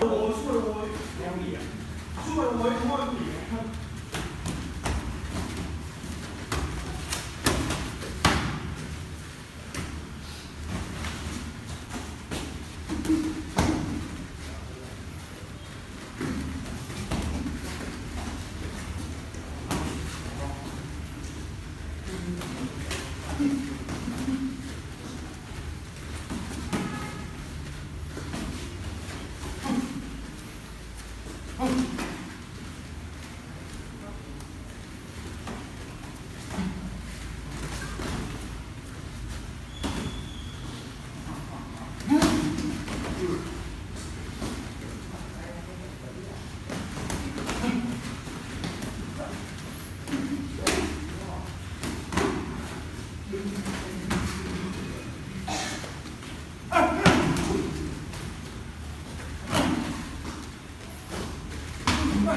我数了我两米啊，我了我一万米。